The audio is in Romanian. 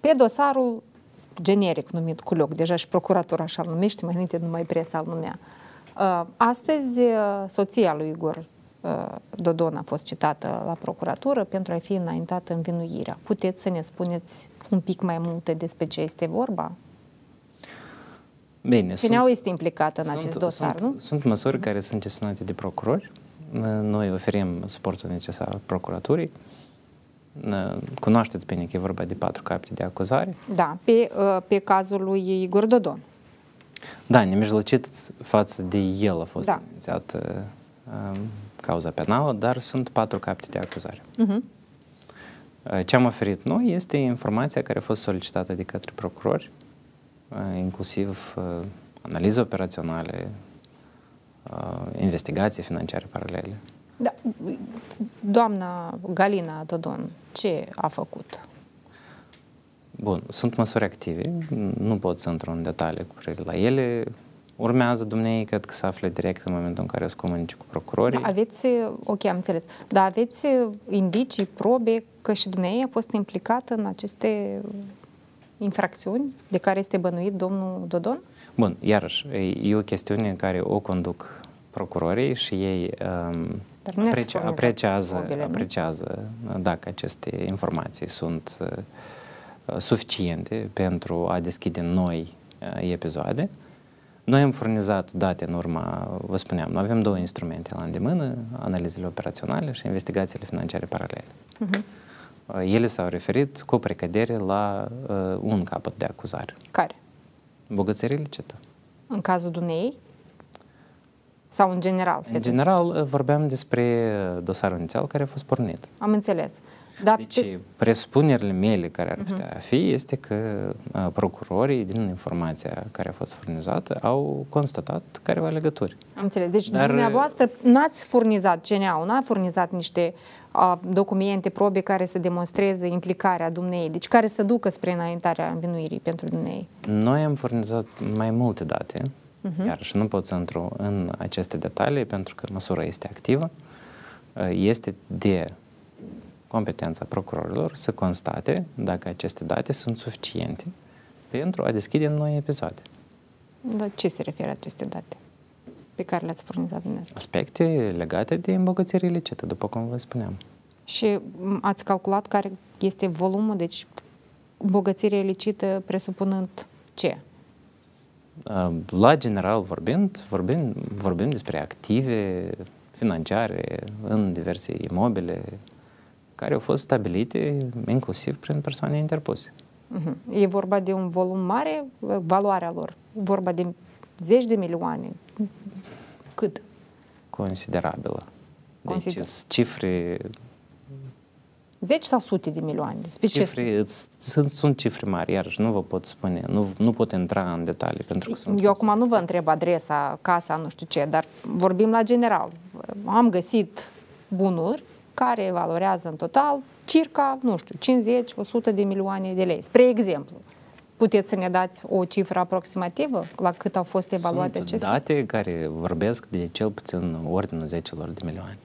pe dosarul generic numit cu loc, deja și procuratura așa numește, mai înainte numai presa îl numea. Uh, astăzi, uh, soția lui Igor uh, Dodon a fost citată la procuratură pentru a fi înaintată învinuirea. Puteți să ne spuneți un pic mai multe despre ce este vorba? Bine, Cineau este implicată în sunt, acest dosar, sunt, nu? Sunt măsuri uh-huh. care sunt gestionate de procurori. Noi oferim suportul necesar procuraturii. Cunoașteți bine că e vorba de patru capete de acuzare. Da, pe, pe cazul lui Igor Dodon. Da, nemijlocit față de el a fost da. inițiată um, cauza penală, dar sunt patru capete de acuzare. Uh-huh. Ce am oferit noi este informația care a fost solicitată de către procurori, uh, inclusiv uh, analize operaționale, uh, investigații financiare paralele. Da. Doamna Galina Dodon, ce a făcut? Bun, sunt măsuri active, nu pot să intru în detalii cu privire la ele. Urmează dumnei, cred că să afle direct în momentul în care o să comunice cu procurorii. Da, aveți, ok, am înțeles, dar aveți indicii, probe că și dumnei a fost implicat în aceste infracțiuni de care este bănuit domnul Dodon? Bun, iarăși, e o chestiune în care o conduc procurorii și ei um, apreci, apreciază, probele, apreciază dacă aceste informații sunt uh, suficiente pentru a deschide noi uh, episoade. Noi am furnizat date în urma, vă spuneam, noi avem două instrumente la îndemână, analizele operaționale și investigațiile financiare paralele. Uh-huh. Ele s-au referit cu precădere la uh, un capăt de acuzare. Care? Bogățire licită. În cazul dumnei? Sau în general? În general, uh, vorbeam despre uh, dosarul inițial care a fost pornit. Am înțeles. Dar deci, pe... presupunerile mele care ar mhm. putea uh-huh. fi este că uh, procurorii, din informația care a fost furnizată, au constatat careva legături. Am înțeles. Deci, Dar... dumneavoastră n-ați furnizat, CNA-ul n-a furnizat niște uh, documente, probe care să demonstreze implicarea dumnei, deci care să ducă spre înaintarea învinuirii pentru dumnei. Noi am furnizat mai multe date, uh-huh. iar și nu pot să intru în aceste detalii pentru că măsura este activă. Uh, este de competența procurorilor să constate dacă aceste date sunt suficiente pentru a deschide noi episoade. La ce se referă aceste date pe care le-ați furnizat dumneavoastră? Aspecte legate de îmbogățire ilicită, după cum vă spuneam. Și ați calculat care este volumul, deci îmbogățire ilicită presupunând ce? La general vorbind, vorbim, vorbim despre active financiare în diverse imobile, care au fost stabilite inclusiv prin persoane interpuse. Uh-huh. E vorba de un volum mare, valoarea lor? Vorba de zeci de milioane? Cât? Considerabilă. Consider... Deci cifre... Zeci sau sute de milioane? cifre, sunt, sunt cifre mari, iarăși nu vă pot spune, nu, nu pot intra în detalii. Pentru că sunt Eu acum nu vă întreb adresa, casa, nu știu ce, dar vorbim la general. Am găsit bunuri care valorează în total circa, nu știu, 50-100 de milioane de lei. Spre exemplu, puteți să ne dați o cifră aproximativă la cât au fost evaluate Sunt acestea? date care vorbesc de cel puțin ordinul 10 de milioane.